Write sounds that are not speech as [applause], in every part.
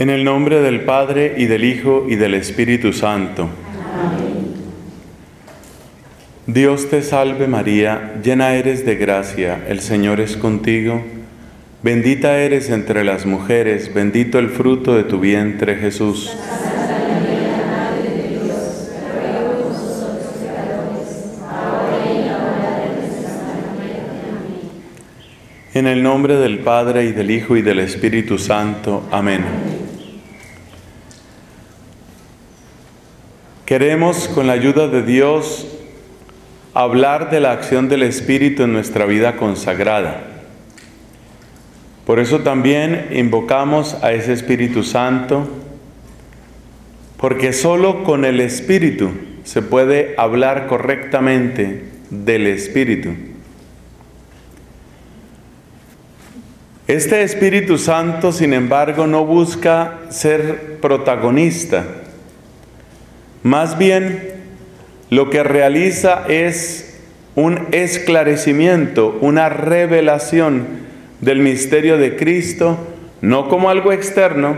En el nombre del Padre y del Hijo y del Espíritu Santo. Dios te salve María, llena eres de gracia, el Señor es contigo. Bendita eres entre las mujeres, bendito el fruto de tu vientre Jesús. En el nombre del Padre y del Hijo y del Espíritu Santo. Amén. Queremos con la ayuda de Dios hablar de la acción del Espíritu en nuestra vida consagrada. Por eso también invocamos a ese Espíritu Santo, porque solo con el Espíritu se puede hablar correctamente del Espíritu. Este Espíritu Santo, sin embargo, no busca ser protagonista. Más bien, lo que realiza es un esclarecimiento, una revelación del misterio de Cristo, no como algo externo,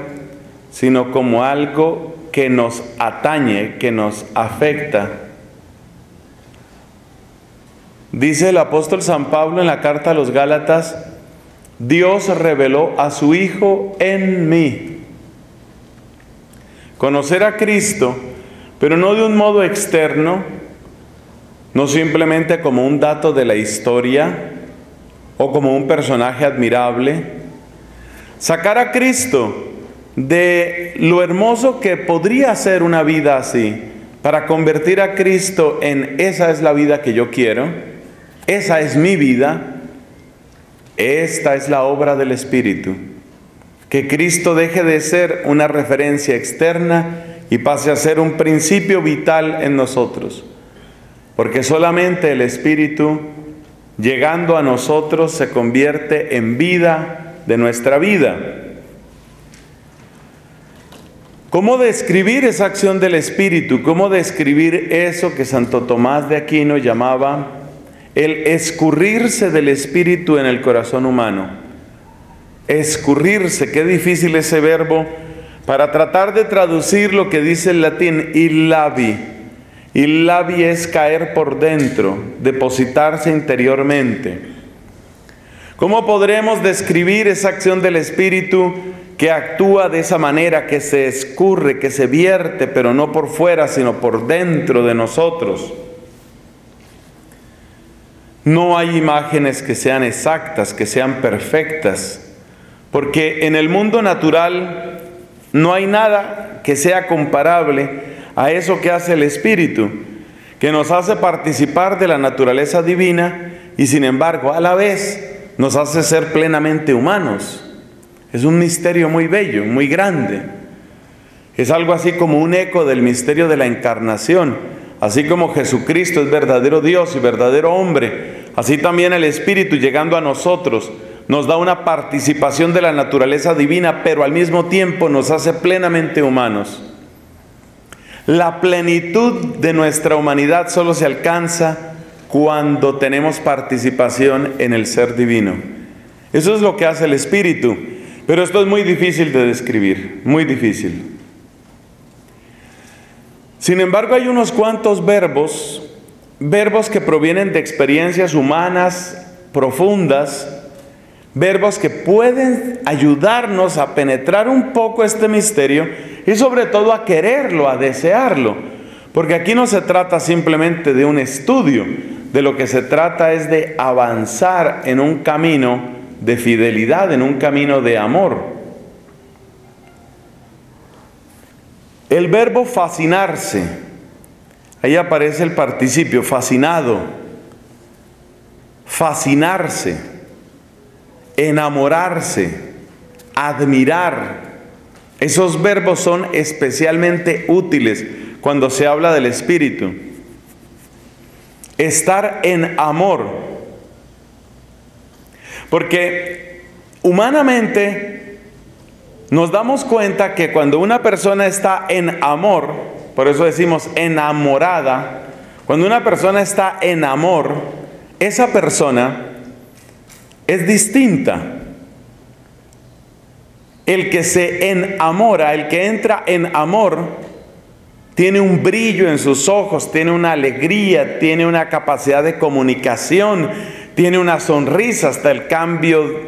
sino como algo que nos atañe, que nos afecta. Dice el apóstol San Pablo en la carta a los Gálatas, Dios reveló a su Hijo en mí. Conocer a Cristo, pero no de un modo externo, no simplemente como un dato de la historia o como un personaje admirable. Sacar a Cristo de lo hermoso que podría ser una vida así, para convertir a Cristo en esa es la vida que yo quiero, esa es mi vida, esta es la obra del Espíritu. Que Cristo deje de ser una referencia externa y pase a ser un principio vital en nosotros. Porque solamente el Espíritu, llegando a nosotros, se convierte en vida de nuestra vida. ¿Cómo describir esa acción del Espíritu? ¿Cómo describir eso que Santo Tomás de Aquino llamaba el escurrirse del espíritu en el corazón humano. Escurrirse, qué difícil ese verbo para tratar de traducir lo que dice el latín ilabi. Ilabi es caer por dentro, depositarse interiormente. ¿Cómo podremos describir esa acción del espíritu que actúa de esa manera, que se escurre, que se vierte, pero no por fuera, sino por dentro de nosotros? No hay imágenes que sean exactas, que sean perfectas, porque en el mundo natural no hay nada que sea comparable a eso que hace el Espíritu, que nos hace participar de la naturaleza divina y sin embargo a la vez nos hace ser plenamente humanos. Es un misterio muy bello, muy grande. Es algo así como un eco del misterio de la encarnación Así como Jesucristo es verdadero Dios y verdadero hombre, así también el Espíritu llegando a nosotros nos da una participación de la naturaleza divina, pero al mismo tiempo nos hace plenamente humanos. La plenitud de nuestra humanidad solo se alcanza cuando tenemos participación en el ser divino. Eso es lo que hace el Espíritu, pero esto es muy difícil de describir, muy difícil. Sin embargo, hay unos cuantos verbos, verbos que provienen de experiencias humanas profundas, verbos que pueden ayudarnos a penetrar un poco este misterio y sobre todo a quererlo, a desearlo. Porque aquí no se trata simplemente de un estudio, de lo que se trata es de avanzar en un camino de fidelidad, en un camino de amor. El verbo fascinarse, ahí aparece el participio, fascinado, fascinarse, enamorarse, admirar. Esos verbos son especialmente útiles cuando se habla del Espíritu. Estar en amor. Porque humanamente nos damos cuenta que cuando una persona está en amor, por eso decimos enamorada, cuando una persona está en amor, esa persona es distinta. el que se enamora, el que entra en amor, tiene un brillo en sus ojos, tiene una alegría, tiene una capacidad de comunicación, tiene una sonrisa, hasta el cambio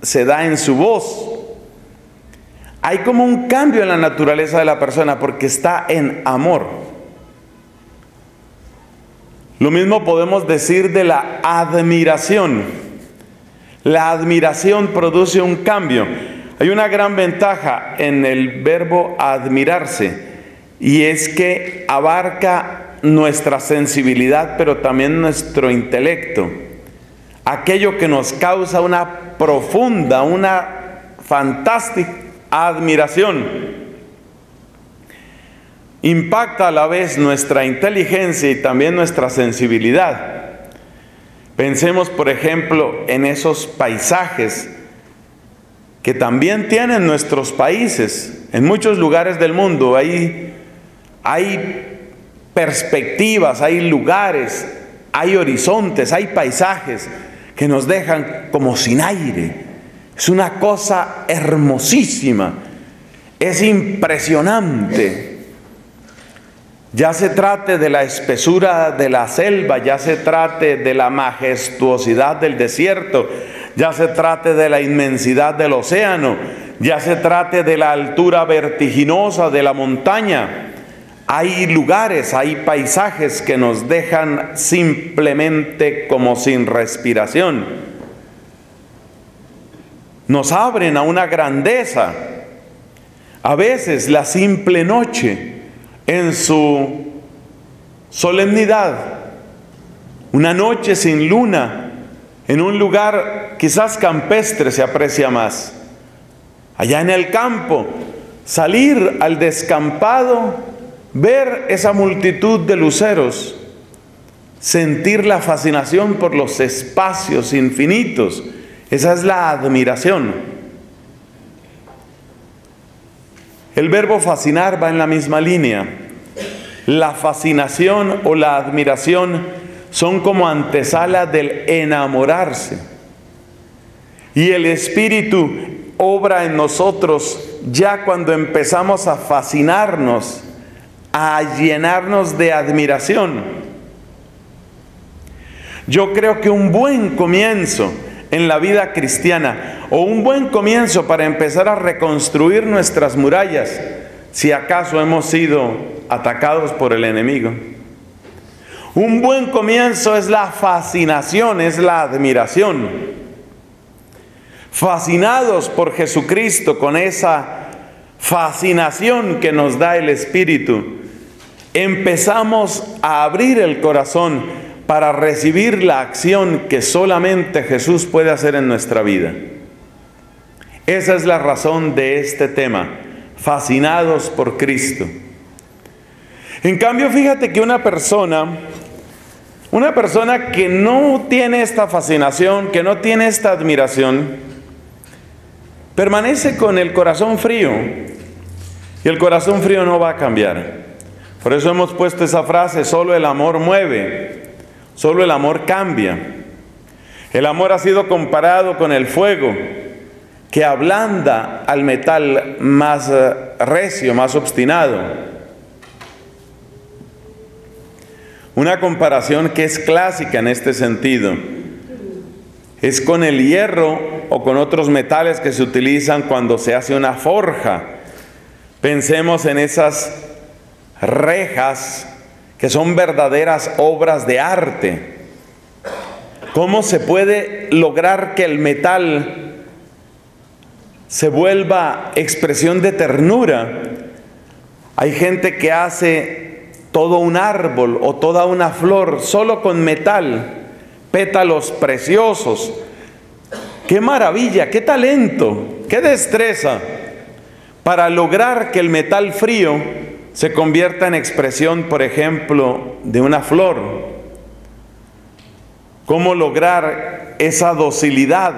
se da en su voz. Hay como un cambio en la naturaleza de la persona porque está en amor. Lo mismo podemos decir de la admiración. La admiración produce un cambio. Hay una gran ventaja en el verbo admirarse y es que abarca nuestra sensibilidad, pero también nuestro intelecto. Aquello que nos causa una profunda, una fantástica admiración. Impacta a la vez nuestra inteligencia y también nuestra sensibilidad. Pensemos, por ejemplo, en esos paisajes que también tienen nuestros países. En muchos lugares del mundo hay hay perspectivas, hay lugares, hay horizontes, hay paisajes que nos dejan como sin aire. Es una cosa hermosísima, es impresionante. Ya se trate de la espesura de la selva, ya se trate de la majestuosidad del desierto, ya se trate de la inmensidad del océano, ya se trate de la altura vertiginosa de la montaña, hay lugares, hay paisajes que nos dejan simplemente como sin respiración. Nos abren a una grandeza. A veces la simple noche en su solemnidad, una noche sin luna, en un lugar quizás campestre se aprecia más. Allá en el campo, salir al descampado ver esa multitud de luceros, sentir la fascinación por los espacios infinitos, esa es la admiración. El verbo fascinar va en la misma línea. La fascinación o la admiración son como antesala del enamorarse. Y el Espíritu obra en nosotros ya cuando empezamos a fascinarnos a llenarnos de admiración. Yo creo que un buen comienzo en la vida cristiana o un buen comienzo para empezar a reconstruir nuestras murallas, si acaso hemos sido atacados por el enemigo. Un buen comienzo es la fascinación, es la admiración. Fascinados por Jesucristo con esa fascinación que nos da el Espíritu, empezamos a abrir el corazón para recibir la acción que solamente Jesús puede hacer en nuestra vida. Esa es la razón de este tema, fascinados por Cristo. En cambio, fíjate que una persona, una persona que no tiene esta fascinación, que no tiene esta admiración, permanece con el corazón frío. Y el corazón frío no va a cambiar. Por eso hemos puesto esa frase, solo el amor mueve, solo el amor cambia. El amor ha sido comparado con el fuego que ablanda al metal más eh, recio, más obstinado. Una comparación que es clásica en este sentido es con el hierro o con otros metales que se utilizan cuando se hace una forja. Pensemos en esas rejas que son verdaderas obras de arte. ¿Cómo se puede lograr que el metal se vuelva expresión de ternura? Hay gente que hace todo un árbol o toda una flor solo con metal, pétalos preciosos. Qué maravilla, qué talento, qué destreza para lograr que el metal frío se convierta en expresión, por ejemplo, de una flor. ¿Cómo lograr esa docilidad?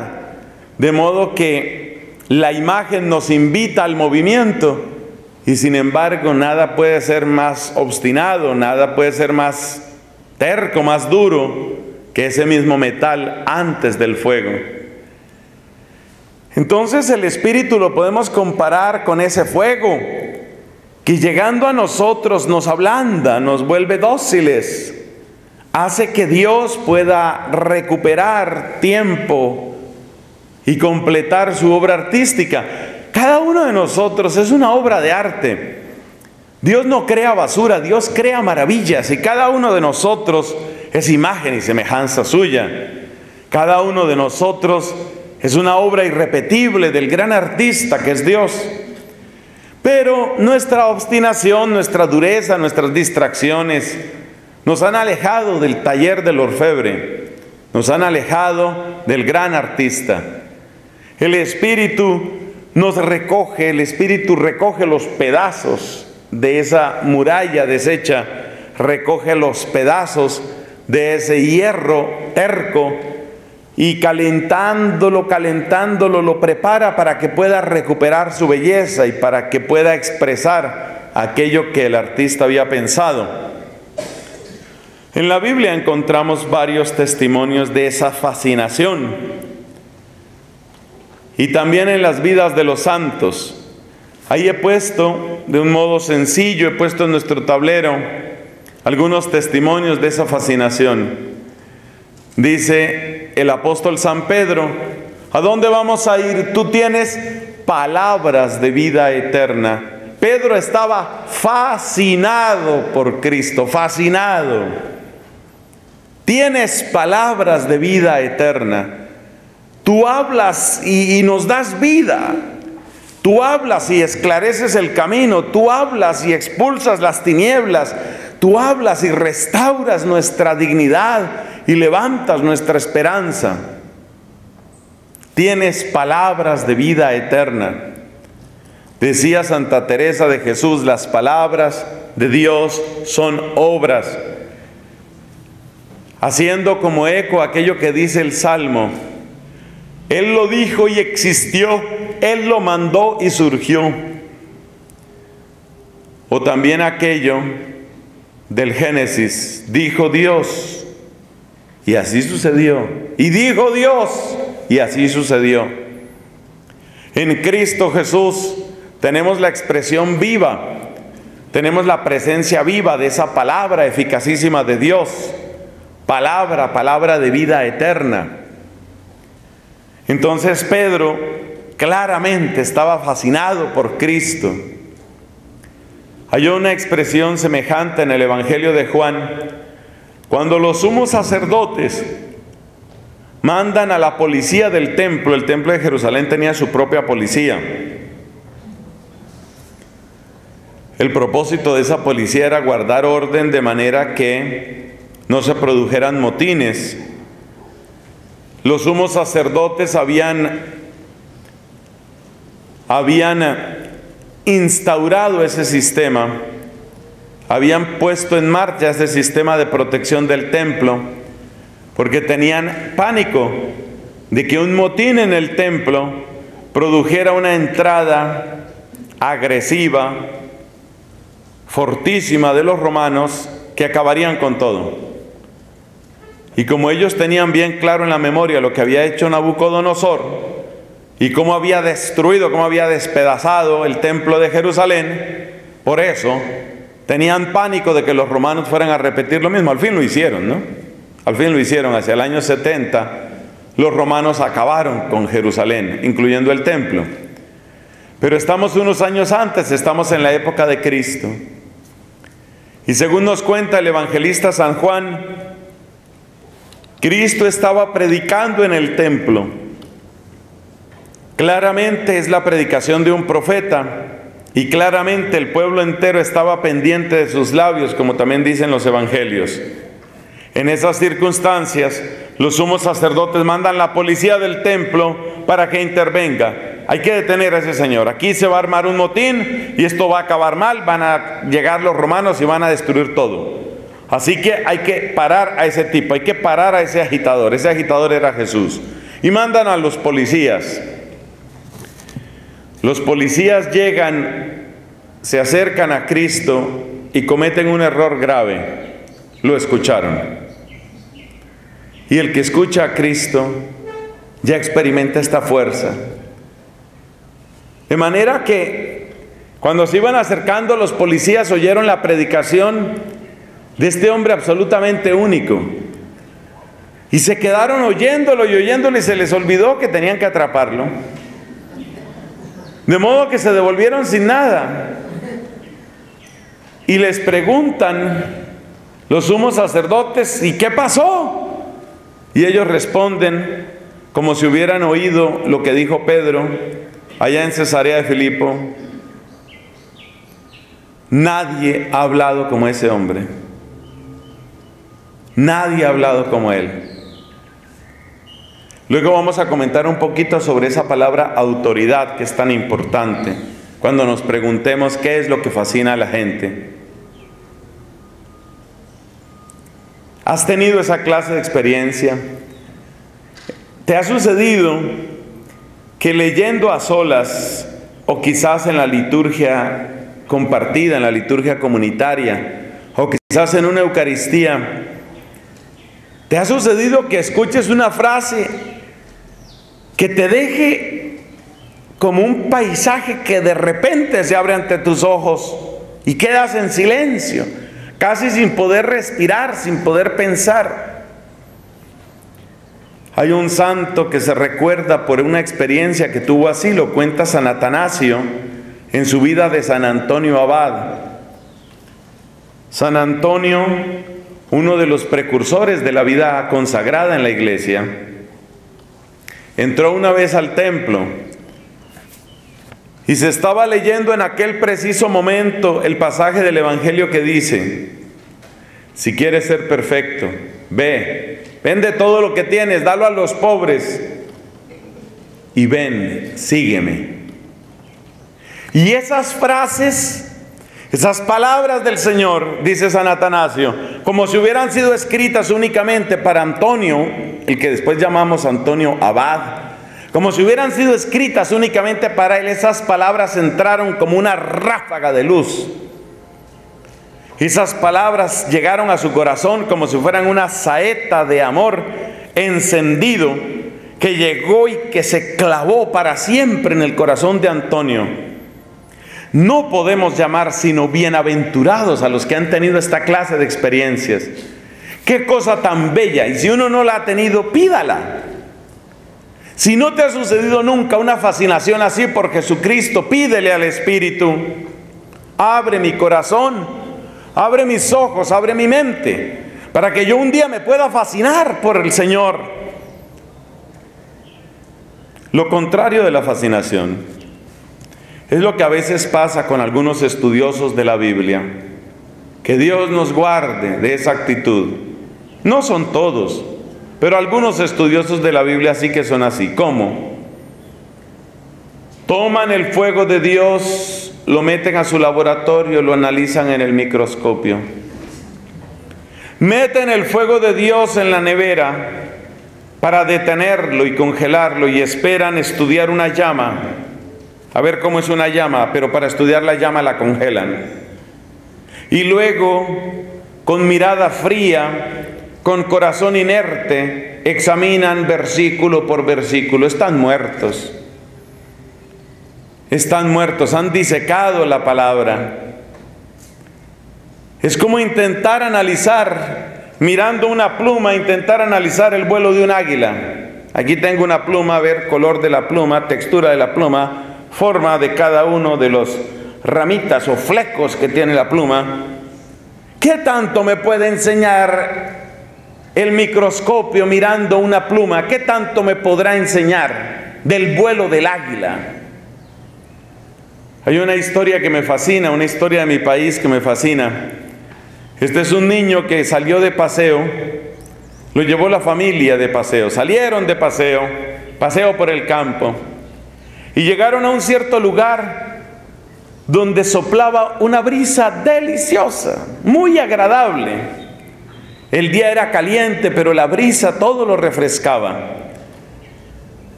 De modo que la imagen nos invita al movimiento y sin embargo nada puede ser más obstinado, nada puede ser más terco, más duro que ese mismo metal antes del fuego. Entonces el Espíritu lo podemos comparar con ese fuego que llegando a nosotros nos ablanda, nos vuelve dóciles, hace que Dios pueda recuperar tiempo y completar su obra artística. Cada uno de nosotros es una obra de arte. Dios no crea basura, Dios crea maravillas y cada uno de nosotros es imagen y semejanza suya. Cada uno de nosotros es una obra irrepetible del gran artista que es Dios. Pero nuestra obstinación, nuestra dureza, nuestras distracciones nos han alejado del taller del orfebre, nos han alejado del gran artista. El Espíritu nos recoge, el Espíritu recoge los pedazos de esa muralla deshecha, recoge los pedazos de ese hierro terco y calentándolo, calentándolo, lo prepara para que pueda recuperar su belleza y para que pueda expresar aquello que el artista había pensado. En la Biblia encontramos varios testimonios de esa fascinación y también en las vidas de los santos. Ahí he puesto, de un modo sencillo, he puesto en nuestro tablero algunos testimonios de esa fascinación. Dice el apóstol San Pedro, ¿a dónde vamos a ir? Tú tienes palabras de vida eterna. Pedro estaba fascinado por Cristo, fascinado. Tienes palabras de vida eterna. Tú hablas y, y, nos das vida. Tú hablas y esclareces el camino. Tú hablas y expulsas las tinieblas. Tú hablas y restauras nuestra dignidad y levantas nuestra esperanza. Tienes palabras de vida eterna. Decía Santa Teresa de Jesús, las palabras de Dios son obras. Haciendo como eco aquello que dice el Salmo. Él lo dijo y existió, Él lo mandó y surgió. O también aquello del Génesis, dijo Dios, y así sucedió. Y dijo Dios, y así sucedió. En Cristo Jesús tenemos la expresión viva, tenemos la presencia viva de esa palabra eficacísima de Dios, palabra, palabra de vida eterna. Entonces Pedro claramente estaba fascinado por Cristo. Hay una expresión semejante en el Evangelio de Juan, cuando los sumos sacerdotes mandan a la policía del templo, el templo de Jerusalén tenía su propia policía. El propósito de esa policía era guardar orden de manera que no se produjeran motines. Los sumos sacerdotes habían, habían instaurado ese sistema habían puesto en marcha ese sistema de protección del templo porque tenían pánico de que un motín en el templo produjera una entrada agresiva, fortísima de los romanos que acabarían con todo. Y como ellos tenían bien claro en la memoria lo que había hecho Nabucodonosor y cómo había destruido, cómo había despedazado el templo de Jerusalén, por eso Tenían pánico de que los romanos fueran a repetir lo mismo. Al fin lo hicieron, ¿no? Al fin lo hicieron. Hacia el año 70 los romanos acabaron con Jerusalén, incluyendo el templo. Pero estamos unos años antes, estamos en la época de Cristo. Y según nos cuenta el evangelista San Juan, Cristo estaba predicando en el templo. Claramente es la predicación de un profeta. Y claramente el pueblo entero estaba pendiente de sus labios, como también dicen los evangelios. En esas circunstancias, los sumos sacerdotes mandan la policía del templo para que intervenga. Hay que detener a ese señor. Aquí se va a armar un motín y esto va a acabar mal. Van a llegar los romanos y van a destruir todo. Así que hay que parar a ese tipo, hay que parar a ese agitador. Ese agitador era Jesús. Y mandan a los policías. Los policías llegan, se acercan a Cristo y cometen un error grave. Lo escucharon. Y el que escucha a Cristo ya experimenta esta fuerza. De manera que cuando se iban acercando los policías oyeron la predicación de este hombre absolutamente único. Y se quedaron oyéndolo y oyéndolo y se les olvidó que tenían que atraparlo. De modo que se devolvieron sin nada. Y les preguntan los sumos sacerdotes, ¿y qué pasó? Y ellos responden como si hubieran oído lo que dijo Pedro allá en Cesarea de Filipo. Nadie ha hablado como ese hombre. Nadie ha hablado como él. Luego vamos a comentar un poquito sobre esa palabra autoridad que es tan importante cuando nos preguntemos qué es lo que fascina a la gente. ¿Has tenido esa clase de experiencia? ¿Te ha sucedido que leyendo a solas o quizás en la liturgia compartida, en la liturgia comunitaria, o quizás en una Eucaristía, ¿te ha sucedido que escuches una frase que te deje como un paisaje que de repente se abre ante tus ojos y quedas en silencio? casi sin poder respirar, sin poder pensar. Hay un santo que se recuerda por una experiencia que tuvo así, lo cuenta San Atanasio en su vida de San Antonio Abad. San Antonio, uno de los precursores de la vida consagrada en la iglesia, entró una vez al templo y se estaba leyendo en aquel preciso momento el pasaje del Evangelio que dice, si quieres ser perfecto, ve, vende todo lo que tienes, dalo a los pobres y ven, sígueme. Y esas frases, esas palabras del Señor, dice San Atanasio, como si hubieran sido escritas únicamente para Antonio, el que después llamamos Antonio Abad, como si hubieran sido escritas únicamente para él, esas palabras entraron como una ráfaga de luz. Esas palabras llegaron a su corazón como si fueran una saeta de amor encendido que llegó y que se clavó para siempre en el corazón de Antonio. No podemos llamar sino bienaventurados a los que han tenido esta clase de experiencias. Qué cosa tan bella. Y si uno no la ha tenido, pídala. Si no te ha sucedido nunca una fascinación así por Jesucristo, pídele al Espíritu, abre mi corazón, abre mis ojos, abre mi mente, para que yo un día me pueda fascinar por el Señor. Lo contrario de la fascinación es lo que a veces pasa con algunos estudiosos de la Biblia. Que Dios nos guarde de esa actitud. No son todos, pero algunos estudiosos de la Biblia sí que son así. ¿Cómo? Toman el fuego de Dios, lo meten a su laboratorio, lo analizan en el microscopio. Meten el fuego de Dios en la nevera para detenerlo y congelarlo y esperan estudiar una llama. A ver cómo es una llama, pero para estudiar la llama la congelan. Y luego, con mirada fría, con corazón inerte, examinan versículo por versículo. Están muertos. Están muertos, han disecado la palabra. Es como intentar analizar, mirando una pluma, intentar analizar el vuelo de un águila. Aquí tengo una pluma, a ver color de la pluma, textura de la pluma, forma de cada uno de los ramitas o flecos que tiene la pluma. ¿Qué tanto me puede enseñar el microscopio mirando una pluma, ¿qué tanto me podrá enseñar del vuelo del águila? Hay una historia que me fascina, una historia de mi país que me fascina. Este es un niño que salió de paseo, lo llevó la familia de paseo, salieron de paseo, paseo por el campo, y llegaron a un cierto lugar donde soplaba una brisa deliciosa, muy agradable. El día era caliente, pero la brisa todo lo refrescaba.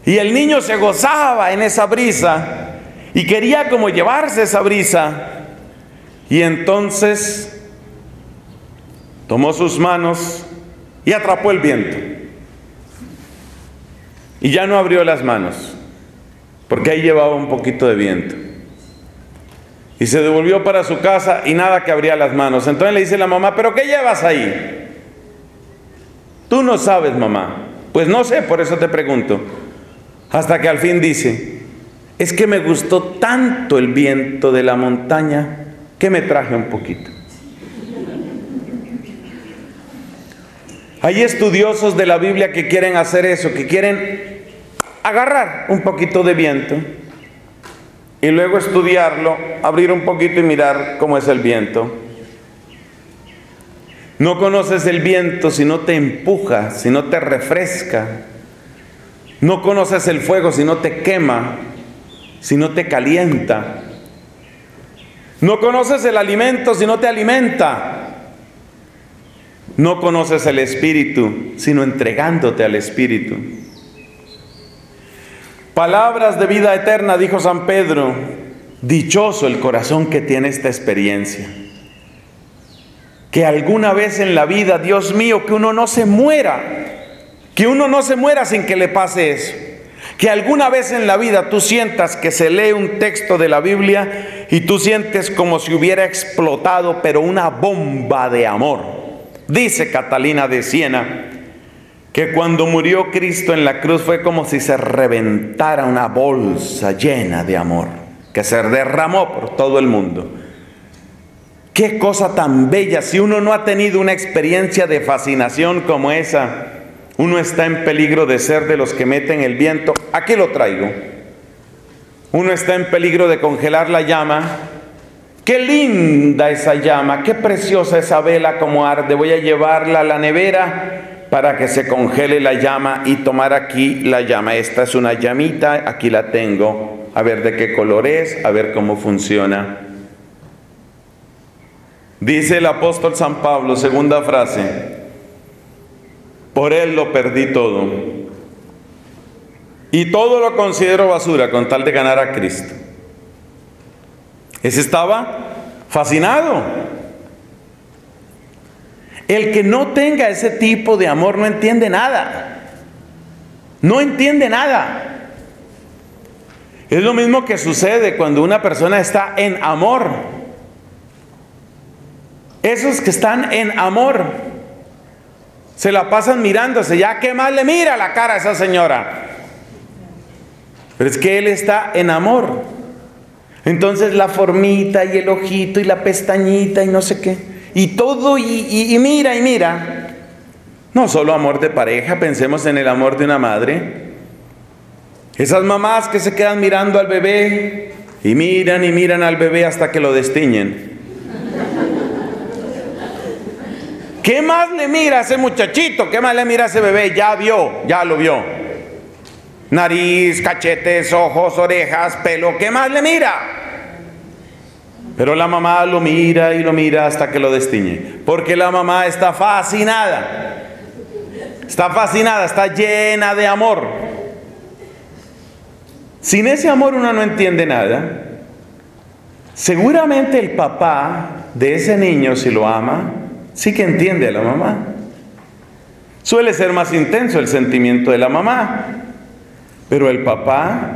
Y el niño se gozaba en esa brisa y quería como llevarse esa brisa. Y entonces tomó sus manos y atrapó el viento. Y ya no abrió las manos. Porque ahí llevaba un poquito de viento. Y se devolvió para su casa y nada que abría las manos. Entonces le dice la mamá, ¿pero qué llevas ahí? Tú no sabes, mamá. Pues no sé, por eso te pregunto. Hasta que al fin dice, es que me gustó tanto el viento de la montaña que me traje un poquito. Hay estudiosos de la Biblia que quieren hacer eso, que quieren agarrar un poquito de viento y luego estudiarlo, abrir un poquito y mirar cómo es el viento. No conoces el viento si no te empuja, si no te refresca. No conoces el fuego si no te quema, si no te calienta. No conoces el alimento si no te alimenta. No conoces el Espíritu sino entregándote al Espíritu. Palabras de vida eterna, dijo San Pedro, dichoso el corazón que tiene esta experiencia. Que alguna vez en la vida, Dios mío, que uno no se muera, que uno no se muera sin que le pase eso. Que alguna vez en la vida tú sientas que se lee un texto de la Biblia y tú sientes como si hubiera explotado, pero una bomba de amor. Dice Catalina de Siena, que cuando murió Cristo en la cruz fue como si se reventara una bolsa llena de amor, que se derramó por todo el mundo. Qué cosa tan bella, si uno no ha tenido una experiencia de fascinación como esa, uno está en peligro de ser de los que meten el viento. Aquí lo traigo. Uno está en peligro de congelar la llama. Qué linda esa llama, qué preciosa esa vela como arde. Voy a llevarla a la nevera para que se congele la llama y tomar aquí la llama. Esta es una llamita, aquí la tengo, a ver de qué color es, a ver cómo funciona. Dice el apóstol San Pablo, segunda frase, por él lo perdí todo. Y todo lo considero basura con tal de ganar a Cristo. Ese estaba fascinado. El que no tenga ese tipo de amor no entiende nada. No entiende nada. Es lo mismo que sucede cuando una persona está en amor. Esos que están en amor se la pasan mirándose. Ya que más le mira la cara a esa señora. Pero es que él está en amor. Entonces la formita y el ojito y la pestañita y no sé qué y todo, y, mira, y mira. No solo amor de pareja, pensemos en el amor de una madre. Esas mamás que se quedan mirando al bebé y miran y miran al bebé hasta que lo destiñen. ¿Qué más le mira a ese muchachito? ¿Qué más le mira a ese bebé? Ya vio, ya lo vio. Nariz, cachetes, ojos, orejas, pelo. ¿Qué más le mira? Pero la mamá lo mira y lo mira hasta que lo destiñe. Porque la mamá está fascinada. Está fascinada, está llena de amor. Sin ese amor uno no entiende nada. Seguramente el papá de ese niño, si lo ama, sí que entiende a la mamá. Suele ser más intenso el sentimiento de la mamá. Pero el papá,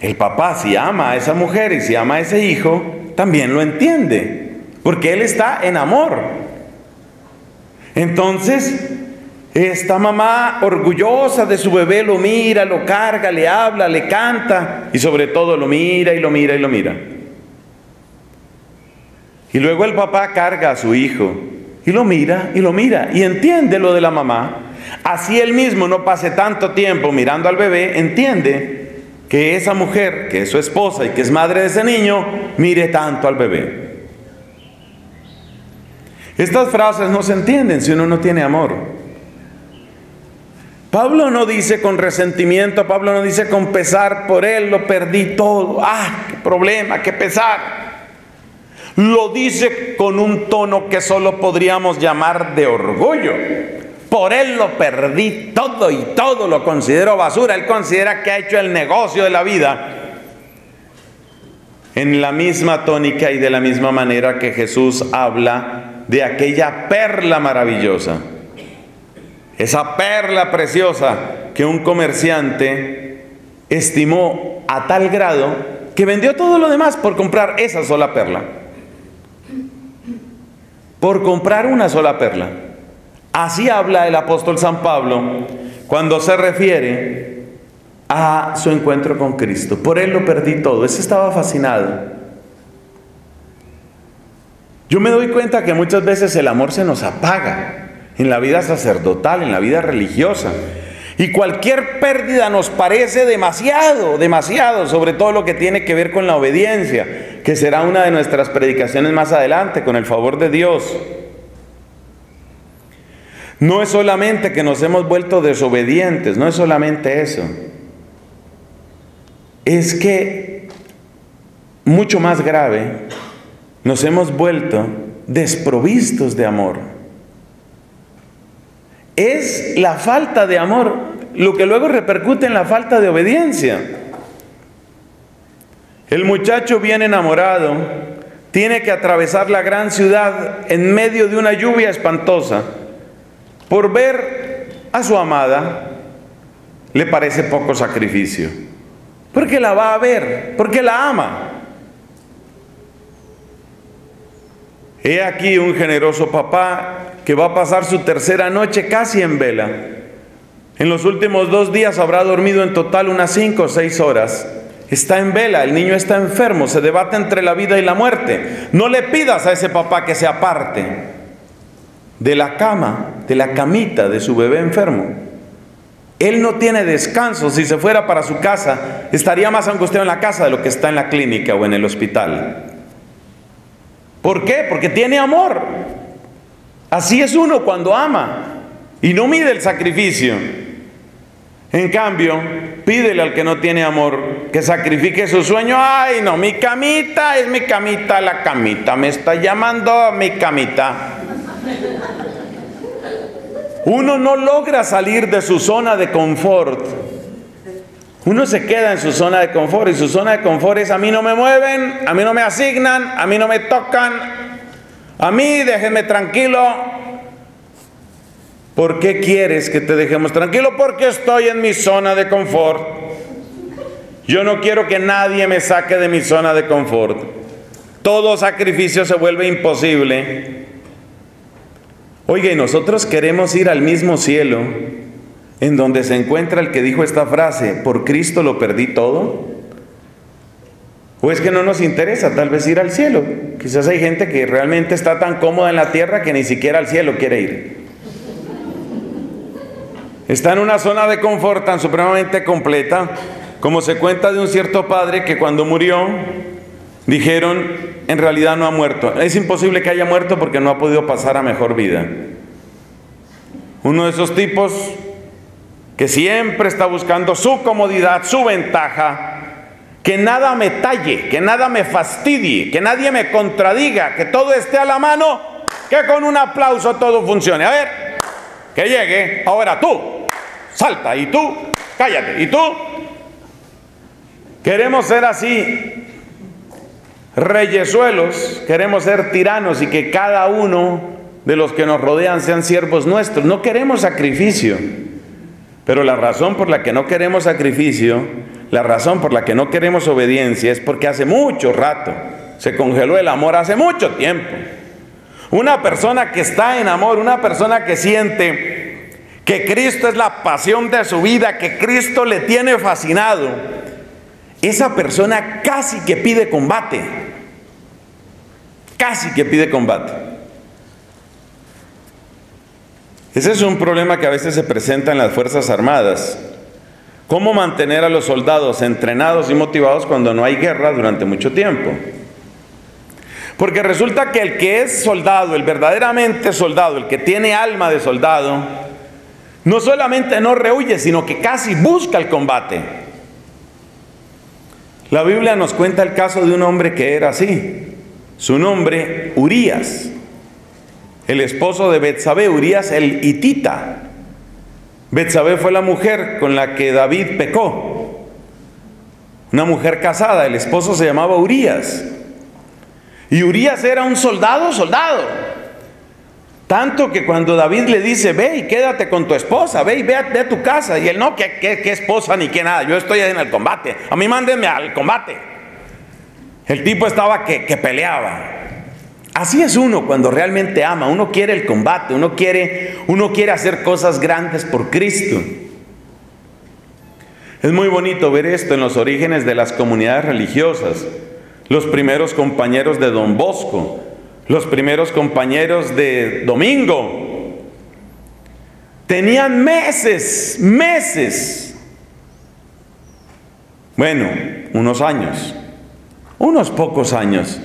el papá si ama a esa mujer y si ama a ese hijo, también lo entiende, porque él está en amor. Entonces, esta mamá orgullosa de su bebé lo mira, lo carga, le habla, le canta y sobre todo lo mira y lo mira y lo mira. Y luego el papá carga a su hijo y lo mira y lo mira y entiende lo de la mamá. Así él mismo no pase tanto tiempo mirando al bebé, entiende que esa mujer, que es su esposa y que es madre de ese niño, mire tanto al bebé. Estas frases no se entienden si uno no tiene amor. Pablo no dice con resentimiento, Pablo no dice con pesar por él, lo perdí todo. Ah, qué problema, qué pesar. Lo dice con un tono que solo podríamos llamar de orgullo. Por él lo perdí todo y todo lo considero basura. Él considera que ha hecho el negocio de la vida. En la misma tónica y de la misma manera que Jesús habla de aquella perla maravillosa. Esa perla preciosa que un comerciante estimó a tal grado que vendió todo lo demás por comprar esa sola perla. Por comprar una sola perla. Así habla el apóstol San Pablo cuando se refiere a su encuentro con Cristo. Por él lo perdí todo. Ese estaba fascinado. Yo me doy cuenta que muchas veces el amor se nos apaga en la vida sacerdotal, en la vida religiosa. Y cualquier pérdida nos parece demasiado, demasiado, sobre todo lo que tiene que ver con la obediencia, que será una de nuestras predicaciones más adelante, con el favor de Dios. No es solamente que nos hemos vuelto desobedientes, no es solamente eso. Es que, mucho más grave, nos hemos vuelto desprovistos de amor es la falta de amor, lo que luego repercute en la falta de obediencia. El muchacho bien enamorado tiene que atravesar la gran ciudad en medio de una lluvia espantosa. Por ver a su amada le parece poco sacrificio. Porque la va a ver, porque la ama. He aquí un generoso papá que va a pasar su tercera noche casi en vela. En los últimos dos días habrá dormido en total unas cinco o seis horas. Está en vela, el niño está enfermo, se debate entre la vida y la muerte. No le pidas a ese papá que se aparte de la cama, de la camita de su bebé enfermo. Él no tiene descanso. Si se fuera para su casa, estaría más angustiado en la casa de lo que está en la clínica o en el hospital. ¿Por qué? Porque tiene amor. Así es uno cuando ama y no mide el sacrificio. En cambio, pídele al que no tiene amor que sacrifique su sueño. Ay, no, mi camita es mi camita, la camita me está llamando mi camita. Uno no logra salir de su zona de confort. Uno se queda en su zona de confort y su zona de confort es a mí no me mueven, a mí no me asignan, a mí no me tocan, a mí déjenme tranquilo. ¿Por qué quieres que te dejemos tranquilo? Porque estoy en mi zona de confort. Yo no quiero que nadie me saque de mi zona de confort. Todo sacrificio se vuelve imposible. Oiga, y nosotros queremos ir al mismo cielo en donde se encuentra el que dijo esta frase, por Cristo lo perdí todo. ¿O es que no nos interesa tal vez ir al cielo? Quizás hay gente que realmente está tan cómoda en la tierra que ni siquiera al cielo quiere ir. Está en una zona de confort tan supremamente completa, como se cuenta de un cierto padre que cuando murió, dijeron, en realidad no ha muerto. Es imposible que haya muerto porque no ha podido pasar a mejor vida. Uno de esos tipos que siempre está buscando su comodidad, su ventaja, que nada me talle, que nada me fastidie, que nadie me contradiga, que todo esté a la mano, que con un aplauso todo funcione. A ver, que llegue. Ahora tú, salta, y tú, cállate, y tú. Queremos ser así, reyesuelos, queremos ser tiranos y que cada uno de los que nos rodean sean siervos nuestros. No queremos sacrificio. Pero la razón por la que no queremos sacrificio la razón por la que no queremos obediencia es porque hace mucho rato se congeló el amor, hace mucho tiempo. Una persona que está en amor, una persona que siente que Cristo es la pasión de su vida, que Cristo le tiene fascinado, esa persona casi que pide combate. Casi que pide combate. Ese es un problema que a veces se presenta en las Fuerzas Armadas. ¿Cómo mantener a los soldados entrenados y motivados cuando no hay guerra durante mucho tiempo? Porque resulta que el que es soldado, el verdaderamente soldado, el que tiene alma de soldado, no solamente no rehuye, sino que casi busca el combate. La Biblia nos cuenta el caso de un hombre que era así. Su nombre, Urías, el esposo de Betsabé, Urías el hitita. Betsabé fue la mujer con la que David pecó. Una mujer casada, el esposo se llamaba Urías. Y Urías era un soldado, soldado. Tanto que cuando David le dice, ve y quédate con tu esposa, ve y ve a, tu casa. Y él no, que, esposa ni que nada, yo estoy en el combate. A mí mándenme al combate. El tipo estaba que, que peleaba. Así es uno cuando realmente ama, uno quiere el combate, uno quiere, uno quiere hacer cosas grandes por Cristo. Es muy bonito ver esto en los orígenes de las comunidades religiosas. Los primeros compañeros de Don Bosco, los primeros compañeros de Domingo, tenían meses, meses, bueno, unos años, unos pocos años.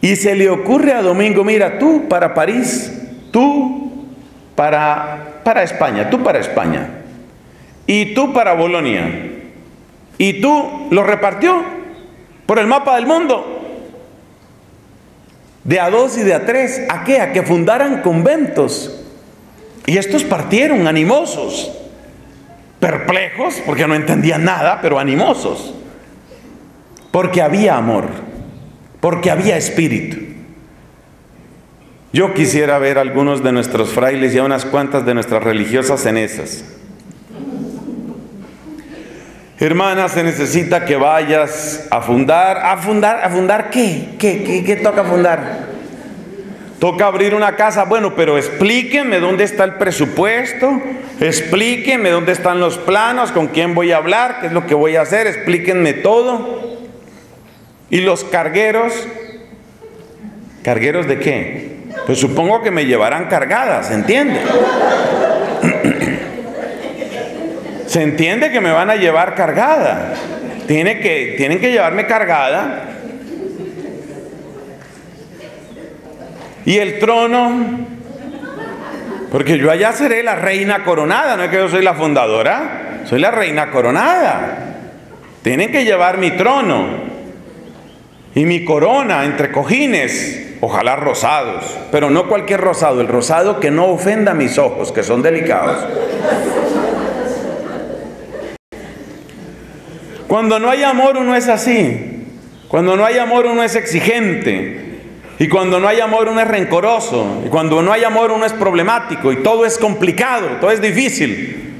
Y se le ocurre a Domingo, mira, tú para París, tú para, para España, tú para España, y tú para Bolonia, y tú lo repartió por el mapa del mundo de a dos y de a tres. ¿A qué? A que fundaran conventos. Y estos partieron animosos, perplejos, porque no entendían nada, pero animosos. Porque había amor, porque había espíritu. Yo quisiera ver a algunos de nuestros frailes y a unas cuantas de nuestras religiosas en esas. Hermana, se necesita que vayas a fundar. ¿A fundar? ¿A fundar qué? ¿Qué, qué, toca fundar? Toca abrir una casa. Bueno, pero explíquenme dónde está el presupuesto. Explíquenme dónde están los planos, con quién voy a hablar, qué es lo que voy a hacer. Explíquenme todo. ¿Y los cargueros? ¿Cargueros de qué? Pues supongo que me llevarán cargadas, ¿entiende? Se entiende que me van a llevar cargada. Tiene que, tienen que llevarme cargada. Y el trono, porque yo allá seré la reina coronada, no es que yo soy la fundadora, soy la reina coronada. Tienen que llevar mi trono y mi corona entre cojines, ojalá rosados, pero no cualquier rosado, el rosado que no ofenda mis ojos, que son delicados. Cuando no hay amor uno es así. Cuando no hay amor uno es exigente. Y cuando no hay amor uno es rencoroso. Y cuando no hay amor uno es problemático. Y todo es complicado, todo es difícil.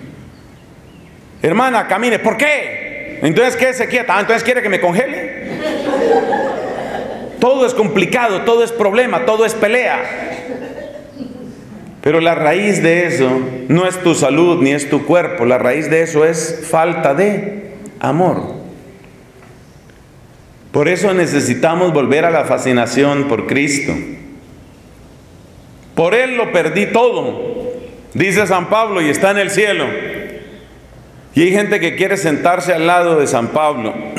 Hermana, camine. ¿Por qué? Entonces quédese quieta. Ah, entonces quiere que me congele. Todo es complicado, todo es problema, todo es pelea. Pero la raíz de eso no es tu salud ni es tu cuerpo. La raíz de eso es falta de amor. Por eso necesitamos volver a la fascinación por Cristo. Por Él lo perdí todo, dice San Pablo, y está en el cielo. Y hay gente que quiere sentarse al lado de San Pablo. [clears throat]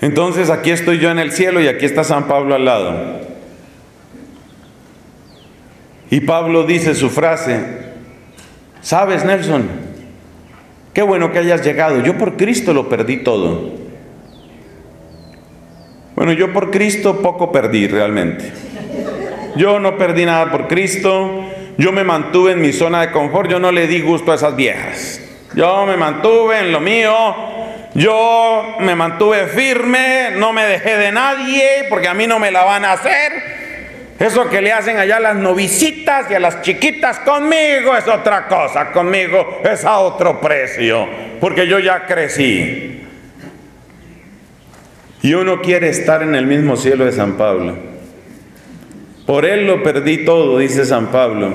Entonces aquí estoy yo en el cielo y aquí está San Pablo al lado. Y Pablo dice su frase, ¿sabes Nelson? Qué bueno que hayas llegado. Yo por Cristo lo perdí todo. Bueno, yo por Cristo poco perdí realmente. Yo no perdí nada por Cristo. Yo me mantuve en mi zona de confort. Yo no le di gusto a esas viejas. Yo me mantuve en lo mío. Yo me mantuve firme. No me dejé de nadie porque a mí no me la van a hacer. Eso que le hacen allá a las novicitas y a las chiquitas conmigo es otra cosa, conmigo es a otro precio, porque yo ya crecí. Y uno quiere estar en el mismo cielo de San Pablo. Por él lo perdí todo, dice San Pablo.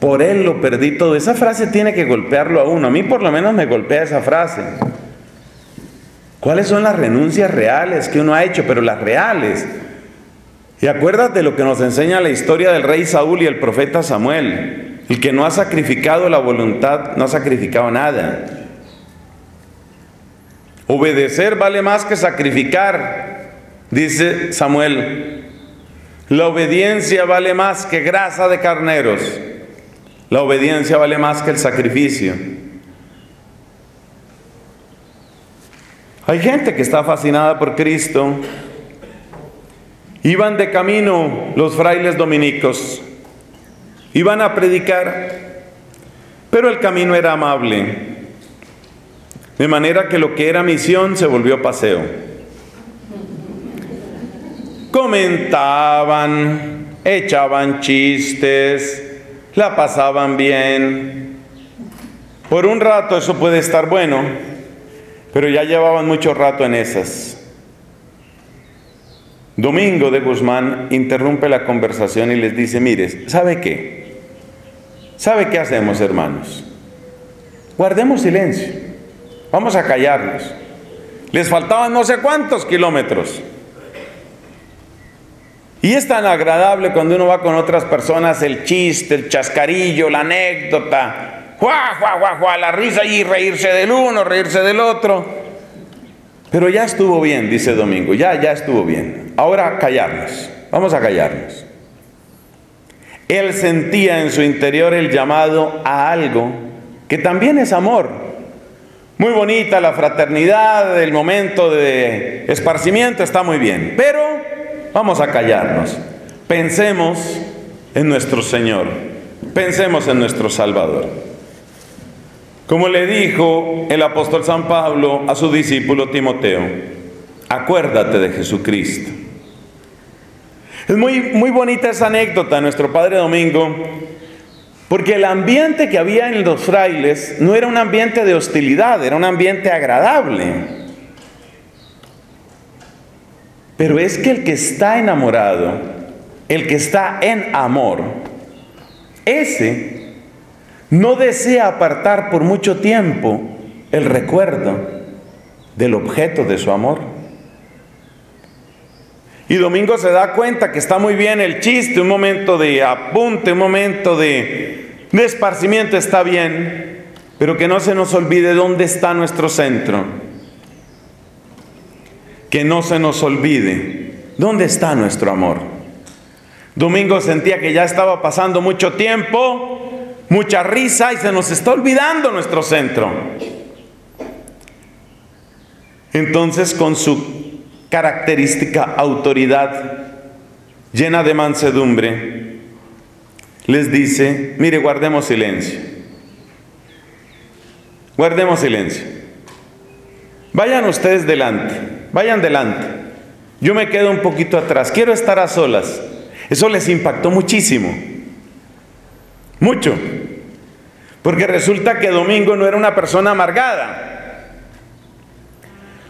Por él lo perdí todo. Esa frase tiene que golpearlo a uno. A mí por lo menos me golpea esa frase. ¿Cuáles son las renuncias reales que uno ha hecho? Pero las reales. Y acuérdate lo que nos enseña la historia del rey Saúl y el profeta Samuel. El que no ha sacrificado la voluntad no ha sacrificado nada. Obedecer vale más que sacrificar, dice Samuel. La obediencia vale más que grasa de carneros. La obediencia vale más que el sacrificio. Hay gente que está fascinada por Cristo, Iban de camino los frailes dominicos, iban a predicar, pero el camino era amable, de manera que lo que era misión se volvió paseo. comentaban, echaban chistes, la pasaban bien. Por un rato eso puede estar bueno, pero ya llevaban mucho rato en esas. Domingo de Guzmán interrumpe la conversación y les dice, mire, ¿sabe qué? ¿Sabe qué hacemos, hermanos? Guardemos silencio. Vamos a callarnos. Les faltaban no sé cuántos kilómetros. Y es tan agradable cuando uno va con otras personas el chiste, el chascarillo, la anécdota, ¡Jua, jua, jua, jua! la risa y reírse del uno, reírse del otro. Pero ya estuvo bien, dice Domingo, ya, ya estuvo bien. Ahora callarnos, vamos a callarnos. Él sentía en su interior el llamado a algo que también es amor. Muy bonita la fraternidad, el momento de esparcimiento está muy bien, pero Vamos a callarnos. Pensemos en nuestro Señor. Pensemos en nuestro Salvador. Como le dijo el apóstol San Pablo a su discípulo Timoteo, acuérdate de Jesucristo. Es muy, muy bonita esa anécdota, nuestro Padre Domingo, porque el ambiente que había en los frailes no era un ambiente de hostilidad, era un ambiente agradable. Pero es que el que está enamorado, el que está en amor, ese no desea apartar por mucho tiempo el recuerdo del objeto de su amor. Y Domingo se da cuenta que está muy bien el chiste, un momento de apunte, un momento de, esparcimiento está bien, pero que no se nos olvide dónde está nuestro centro que no se nos olvide dónde está nuestro amor. Domingo sentía que ya estaba pasando mucho tiempo, mucha risa y se nos está olvidando nuestro centro. Entonces con su característica autoridad llena de mansedumbre, les dice, mire, guardemos silencio. Guardemos silencio. Vayan ustedes delante. Vayan delante. Yo me quedo un poquito atrás. Quiero estar a solas. Eso les impactó muchísimo. Mucho. Porque resulta que Domingo no era una persona amargada.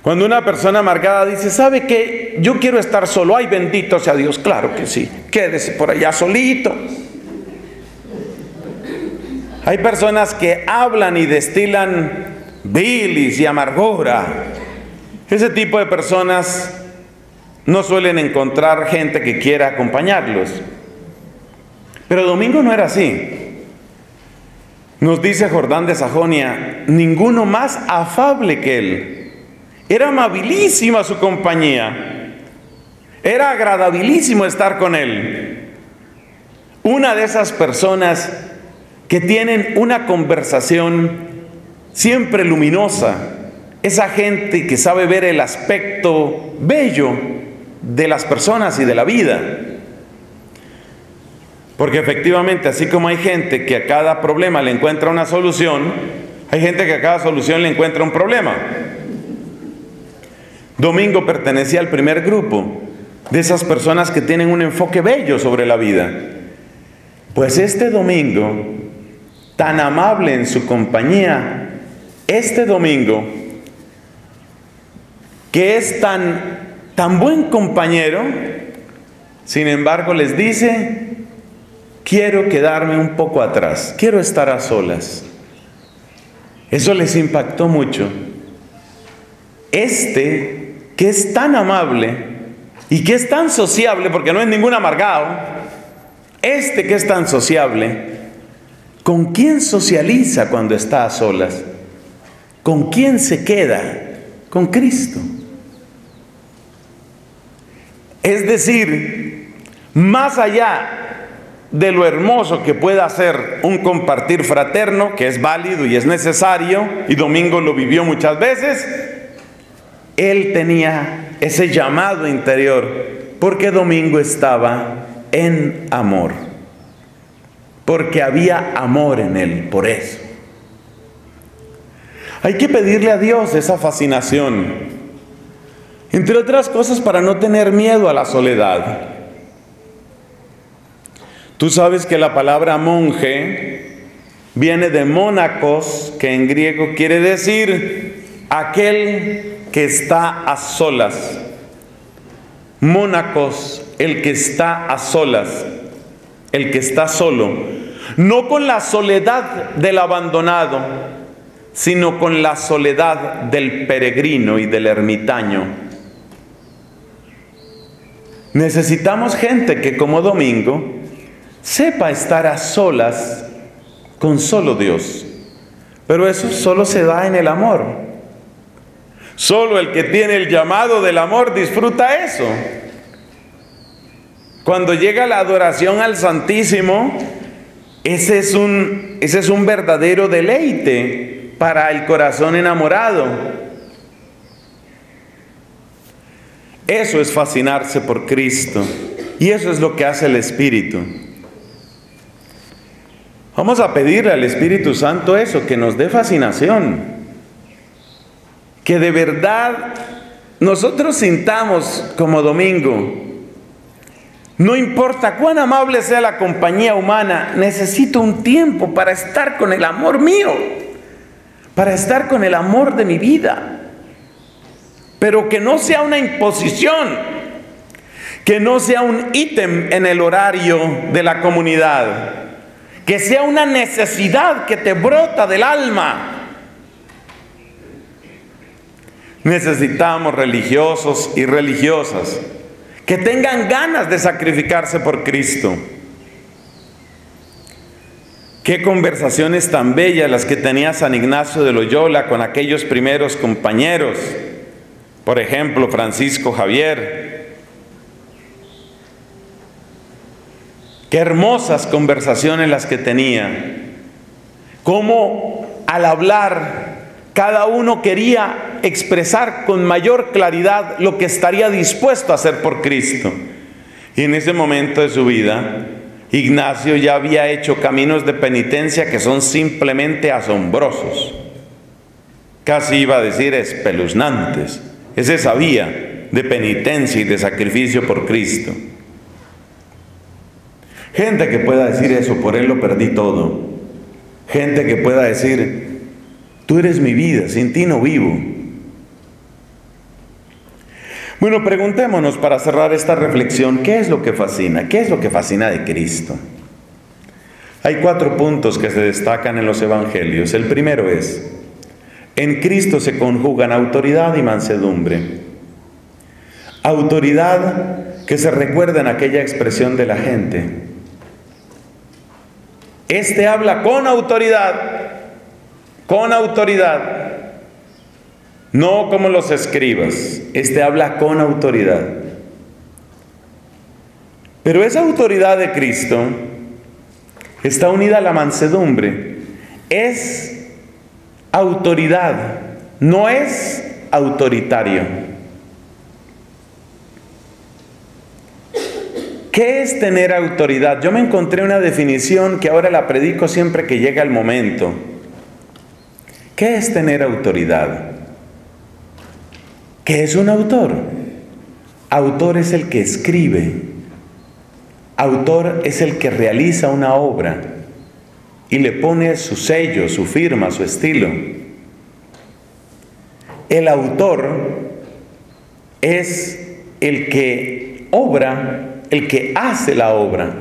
Cuando una persona amargada dice, ¿sabe qué? Yo quiero estar solo. Ay, bendito sea Dios. Claro que sí. Quédese por allá solito. Hay personas que hablan y destilan bilis y amargura. Ese tipo de personas no suelen encontrar gente que quiera acompañarlos. Pero Domingo no era así. Nos dice Jordán de Sajonia, ninguno más afable que él. Era amabilísima su compañía. Era agradabilísimo estar con él. Una de esas personas que tienen una conversación siempre luminosa, esa gente que sabe ver el aspecto bello de las personas y de la vida. Porque efectivamente, así como hay gente que a cada problema le encuentra una solución, hay gente que a cada solución le encuentra un problema. Domingo pertenecía al primer grupo de esas personas que tienen un enfoque bello sobre la vida. Pues este domingo, tan amable en su compañía, este domingo que es tan, tan buen compañero, sin embargo les dice, quiero quedarme un poco atrás, quiero estar a solas. Eso les impactó mucho. Este, que es tan amable y que es tan sociable, porque no es ningún amargado, este que es tan sociable, ¿con quién socializa cuando está a solas? ¿Con quién se queda? Con Cristo. Es decir, más allá de lo hermoso que pueda ser un compartir fraterno, que es válido y es necesario, y Domingo lo vivió muchas veces, él tenía ese llamado interior, porque Domingo estaba en amor, porque había amor en él, por eso. Hay que pedirle a Dios esa fascinación Entre otras cosas para no tener miedo a la soledad. Tú sabes que la palabra monje viene de mónacos, que en griego quiere decir aquel que está a solas. Mónacos, el que está a solas, el que está solo, no con la soledad del abandonado, sino con la soledad del peregrino y del ermitaño. Necesitamos gente que como domingo sepa estar a solas con solo Dios. Pero eso solo se da en el amor. Solo el que tiene el llamado del amor disfruta eso. Cuando llega la adoración al Santísimo, ese es un, ese es un verdadero deleite para el corazón enamorado. Eso es fascinarse por Cristo. Y eso es lo que hace el Espíritu. Vamos a pedirle al Espíritu Santo eso, que nos dé fascinación. Que de verdad nosotros sintamos como domingo, no importa cuán amable sea la compañía humana, necesito un tiempo para estar con el amor mío, para estar con el amor de mi vida. Pero que no sea una imposición, que no sea un ítem en el horario de la comunidad, que sea una necesidad que te brota del alma. Necesitamos religiosos y religiosas que tengan ganas de sacrificarse por Cristo. Qué conversaciones tan bellas las que tenía San Ignacio de Loyola con aquellos primeros compañeros, por ejemplo, Francisco Javier. Qué hermosas conversaciones las que tenía. Cómo al hablar cada uno quería expresar con mayor claridad lo que estaría dispuesto a hacer por Cristo. Y en ese momento de su vida, Ignacio ya había hecho caminos de penitencia que son simplemente asombrosos. Casi iba a decir espeluznantes. Ese sabía de penitencia y de sacrificio por Cristo. Gente que pueda decir eso, por Él lo perdí todo. Gente que pueda decir, Tú eres mi vida, sin ti no vivo. Bueno, preguntémonos para cerrar esta reflexión, ¿qué es lo que fascina? ¿Qué es lo que fascina de Cristo? Hay cuatro puntos que se destacan en los evangelios. El primero es, en Cristo se conjugan autoridad y mansedumbre. Autoridad que se recuerda en aquella expresión de la gente. Este habla con autoridad con autoridad, no como los escribas. Este habla con autoridad. Pero esa autoridad de Cristo está unida a la mansedumbre. Es autoridad, no es autoritario. ¿Qué es tener autoridad? Yo me encontré una definición que ahora la predico siempre que llega el momento. ¿Qué es tener autoridad? ¿Qué es un autor? Autor es el que escribe. Autor es el que realiza una obra y le pone su sello, su firma, su estilo. El autor es el que obra, el que hace la obra.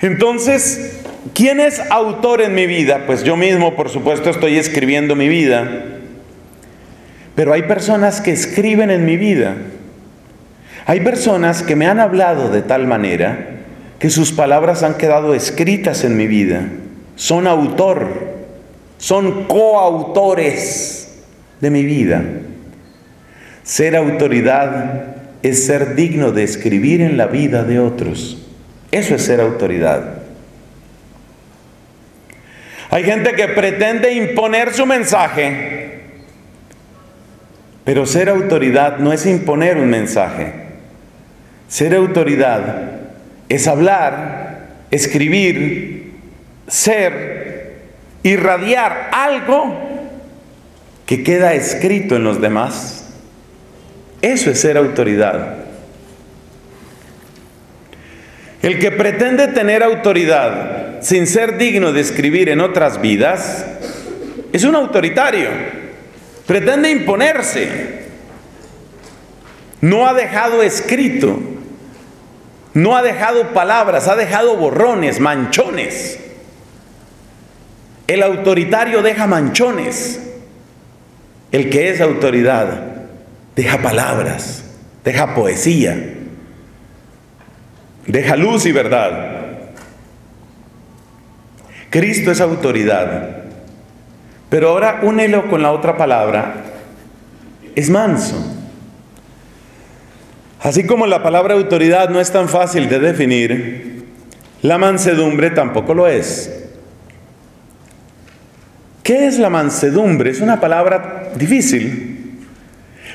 Entonces, ¿Quién es autor en mi vida? Pues yo mismo, por supuesto, estoy escribiendo mi vida. Pero hay personas que escriben en mi vida. Hay personas que me han hablado de tal manera que sus palabras han quedado escritas en mi vida. Son autor, son coautores de mi vida. Ser autoridad es ser digno de escribir en la vida de otros. Eso es ser autoridad. Hay gente que pretende imponer su mensaje, pero ser autoridad no es imponer un mensaje. Ser autoridad es hablar, escribir, ser, irradiar algo que queda escrito en los demás. Eso es ser autoridad. El que pretende tener autoridad sin ser digno de escribir en otras vidas es un autoritario. Pretende imponerse. No ha dejado escrito. No ha dejado palabras, ha dejado borrones, manchones. El autoritario deja manchones. El que es autoridad deja palabras, deja poesía, deja luz y verdad. Cristo es autoridad. Pero ahora únelo con la otra palabra, es manso. Así como la palabra autoridad no es tan fácil de definir, la mansedumbre tampoco lo es. ¿Qué es la mansedumbre? Es una palabra difícil,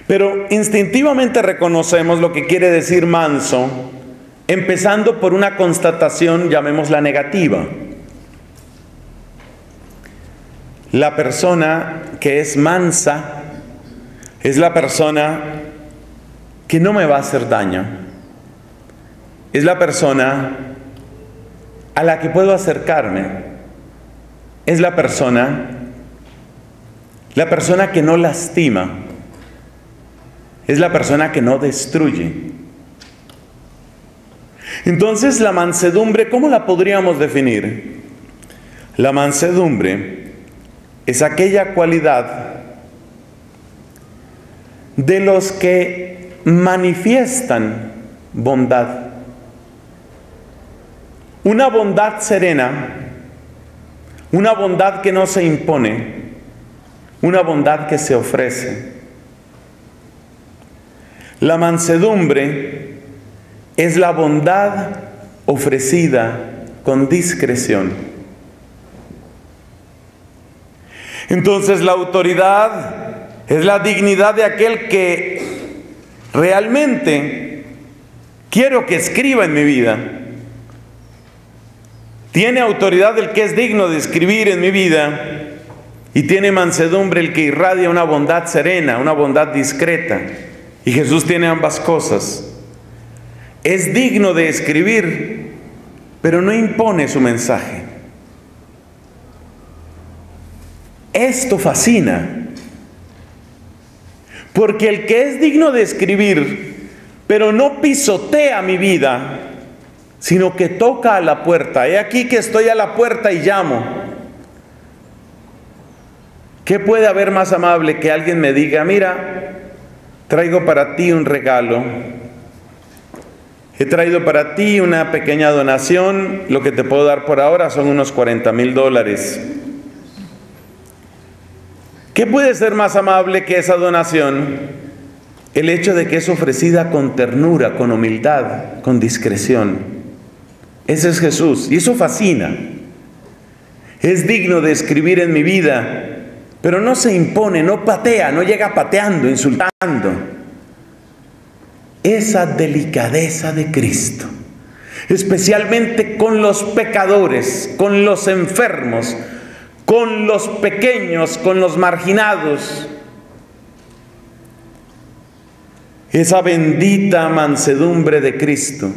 pero instintivamente reconocemos lo que quiere decir manso, empezando por una constatación, llamémosla negativa. La persona que es mansa es la persona que no me va a hacer daño. Es la persona a la que puedo acercarme. Es la persona la persona que no lastima es la persona que no destruye. Entonces la mansedumbre, ¿cómo la podríamos definir? La mansedumbre es aquella cualidad de los que manifiestan bondad. Una bondad serena, una bondad que no se impone, una bondad que se ofrece. La mansedumbre es la bondad ofrecida con discreción. Entonces la autoridad es la dignidad de aquel que realmente quiero que escriba en mi vida. Tiene autoridad el que es digno de escribir en mi vida y tiene mansedumbre el que irradia una bondad serena, una bondad discreta. Y Jesús tiene ambas cosas. Es digno de escribir, pero no impone su mensaje. Esto fascina. Porque el que es digno de escribir, pero no pisotea mi vida, sino que toca a la puerta. He aquí que estoy a la puerta y llamo. ¿Qué puede haber más amable que alguien me diga, mira, traigo para ti un regalo? He traído para ti una pequeña donación, lo que te puedo dar por ahora son unos 40 mil dólares. ¿Qué puede ser más amable que esa donación? El hecho de que es ofrecida con ternura, con humildad, con discreción. Ese es Jesús y eso fascina. Es digno de escribir en mi vida pero no se impone, no patea, no llega pateando, insultando. Esa delicadeza de Cristo, especialmente con los pecadores, con los enfermos, con los pequeños, con los marginados. Esa bendita mansedumbre de Cristo.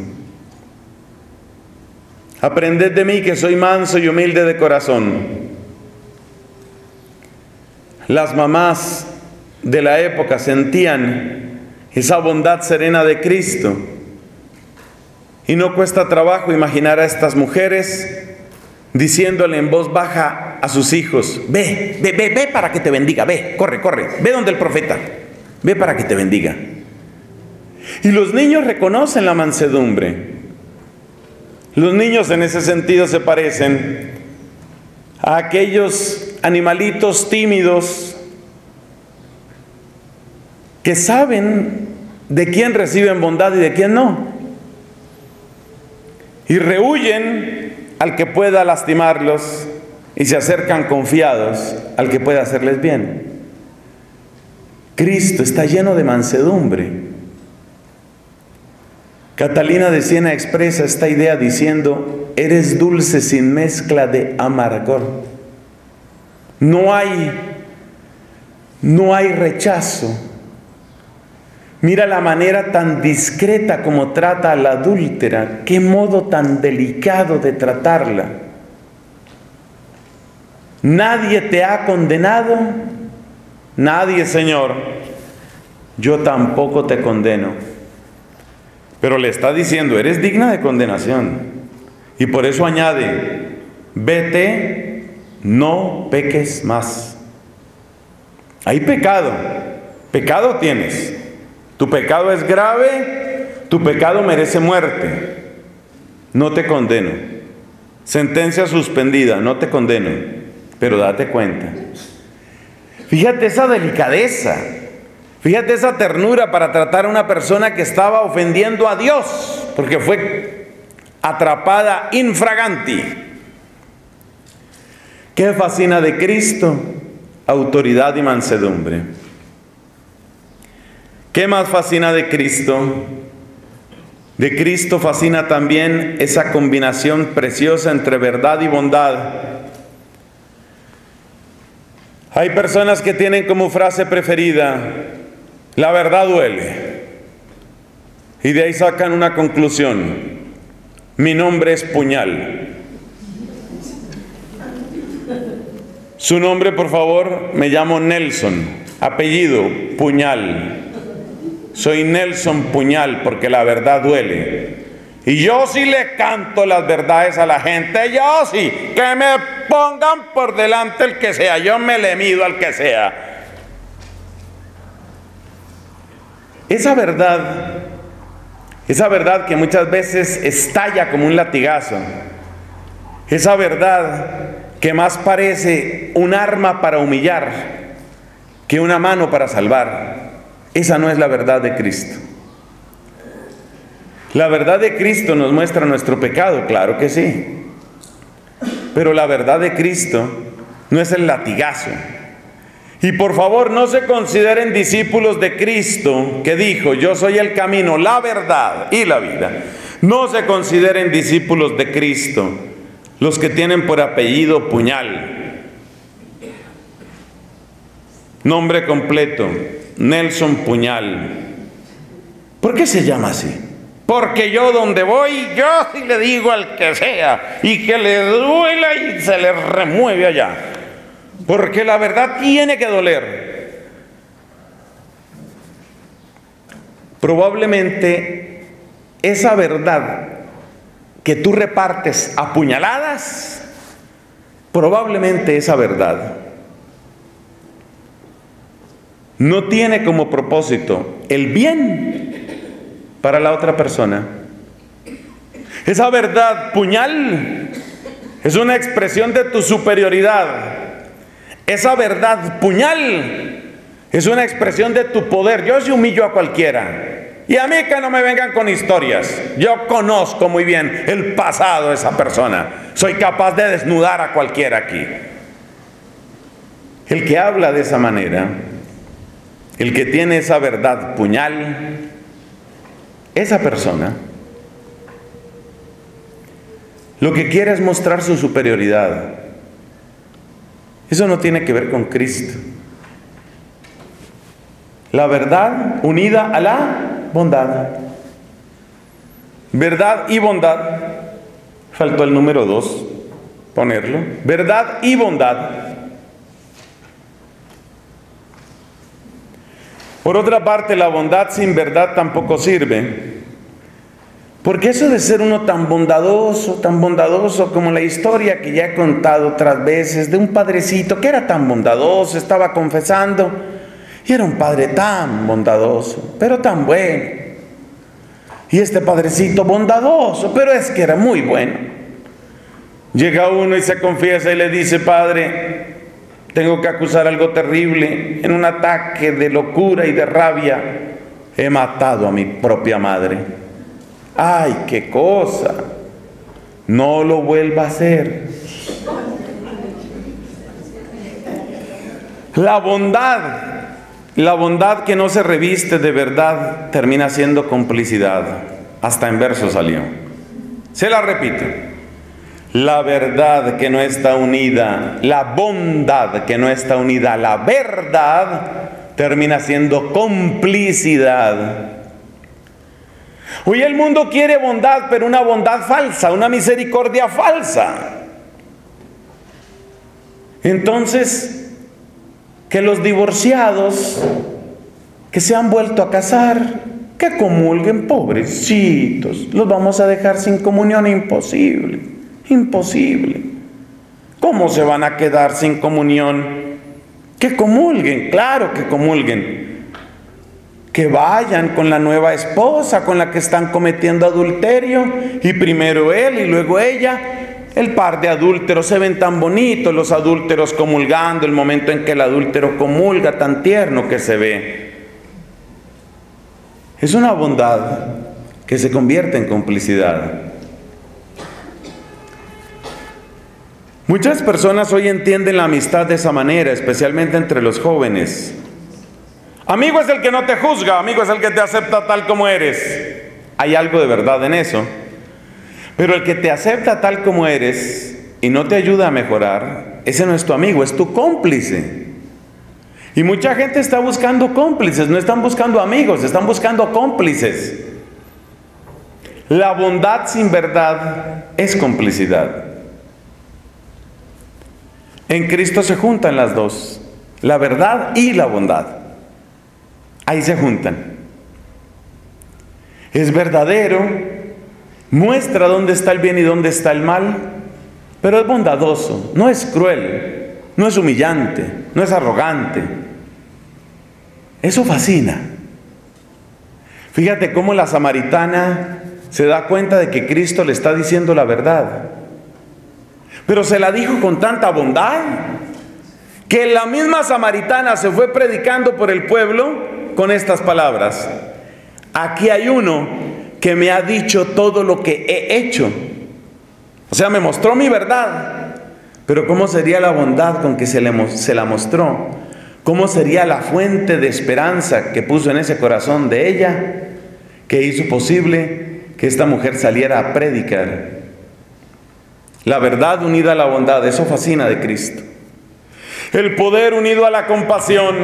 Aprended de mí que soy manso y humilde de corazón las mamás de la época sentían esa bondad serena de Cristo. Y no cuesta trabajo imaginar a estas mujeres diciéndole en voz baja a sus hijos, ve, ve, ve, ve para que te bendiga, ve, corre, corre, ve donde el profeta, ve para que te bendiga. Y los niños reconocen la mansedumbre. Los niños en ese sentido se parecen a aquellos animalitos tímidos que saben de quién reciben bondad y de quién no. Y rehuyen al que pueda lastimarlos y se acercan confiados al que pueda hacerles bien. Cristo está lleno de mansedumbre. Catalina de Siena expresa esta idea diciendo, eres dulce sin mezcla de amargor. No hay, no hay rechazo, Mira la manera tan discreta como trata a la adúltera, qué modo tan delicado de tratarla. Nadie te ha condenado, nadie, Señor. Yo tampoco te condeno. Pero le está diciendo, eres digna de condenación. Y por eso añade, vete, no peques más. Hay pecado, pecado tienes. Tu pecado es grave, tu pecado merece muerte. No te condeno. Sentencia suspendida, no te condeno, pero date cuenta. Fíjate esa delicadeza, fíjate esa ternura para tratar a una persona que estaba ofendiendo a Dios, porque fue atrapada infraganti. ¿Qué fascina de Cristo? Autoridad y mansedumbre. ¿Qué más fascina de Cristo? De Cristo fascina también esa combinación preciosa entre verdad y bondad. Hay personas que tienen como frase preferida, la verdad duele. Y de ahí sacan una conclusión, mi nombre es puñal. Su nombre, por favor, me llamo Nelson, apellido puñal. Soy Nelson Puñal porque la verdad duele. Y yo sí le canto las verdades a la gente, yo sí, que me pongan por delante el que sea, yo me le mido al que sea. Esa verdad esa verdad que muchas veces estalla como un latigazo. Esa verdad que más parece un arma para humillar que una mano para salvar. Esa no es la verdad de Cristo. La verdad de Cristo nos muestra nuestro pecado, claro que sí. Pero la verdad de Cristo no es el latigazo, y por favor no se consideren discípulos de Cristo que dijo, yo soy el camino, la verdad y la vida. No se consideren discípulos de Cristo los que tienen por apellido puñal. Nombre completo, Nelson Puñal. ¿Por qué se llama así? Porque yo donde voy, yo le digo al que sea y que le duela y se le remueve allá. Porque la verdad tiene que doler. Probablemente esa verdad que tú repartes a puñaladas, probablemente esa verdad no tiene como propósito el bien para la otra persona. Esa verdad puñal es una expresión de tu superioridad esa verdad puñal es una expresión de tu poder. Yo se humillo a cualquiera. Y a mí que no me vengan con historias. Yo conozco muy bien el pasado de esa persona. Soy capaz de desnudar a cualquiera aquí. El que habla de esa manera, el que tiene esa verdad puñal, esa persona, lo que quiere es mostrar su superioridad. Eso no tiene que ver con Cristo. La verdad unida a la bondad. Verdad y bondad. Faltó el número dos, ponerlo. Verdad y bondad. Por otra parte, la bondad sin verdad tampoco sirve. Porque eso de ser uno tan bondadoso, tan bondadoso como la historia que ya he contado otras veces de un padrecito que era tan bondadoso, estaba confesando, era un padre tan bondadoso, pero tan bueno. Y este padrecito bondadoso, pero es que era muy bueno. Llega uno y se confiesa y le dice, Padre, tengo que acusar algo terrible. En un ataque de locura y de rabia he matado a mi propia madre. Ay, qué cosa. No lo vuelva a hacer. La bondad, la bondad que no se reviste de verdad termina siendo complicidad. Hasta en verso salió. Se la repito. La verdad que no está unida, la bondad que no está unida la verdad, termina siendo complicidad. Hoy el mundo quiere bondad, pero una bondad falsa, una misericordia falsa. Entonces, que los divorciados que se han vuelto a casar, que comulguen, pobrecitos, los vamos a dejar sin comunión, imposible, imposible. ¿Cómo se van a quedar sin comunión? Que comulguen, claro que comulguen. Que vayan con la nueva esposa con la que están cometiendo adulterio y primero él y luego ella el par de adúlteros se ven tan bonitos, los adúlteros comulgando, el momento en que el adúltero comulga, tan tierno que se ve. Es una bondad que se convierte en complicidad. Muchas personas hoy entienden la amistad de esa manera, especialmente entre los jóvenes. Amigo es el que no te juzga, amigo es el que te acepta tal como eres. Hay algo de verdad en eso. Pero el que te acepta tal como eres y no te ayuda a mejorar, ese no es tu amigo, es tu cómplice. Y mucha gente está buscando cómplices, no están buscando amigos, están buscando cómplices. La bondad sin verdad es complicidad. En Cristo se juntan las dos, la verdad y la bondad. Ahí se juntan. Es verdadero muestra dónde está el bien y dónde está el mal, pero es bondadoso, no es cruel, no es humillante, no es arrogante. Eso fascina. Fíjate cómo la samaritana se da cuenta de que Cristo le está diciendo la verdad. Pero se la dijo con tanta bondad que la misma samaritana se fue predicando por el pueblo con estas palabras. Aquí hay uno que me ha dicho todo lo que he hecho. O sea, me mostró mi verdad. Pero ¿cómo sería la bondad con que se, le, se la mostró? ¿Cómo sería la fuente de esperanza que puso en ese corazón de ella que hizo posible que esta mujer saliera a predicar? La verdad unida a la bondad, eso fascina de Cristo. El poder unido a la compasión,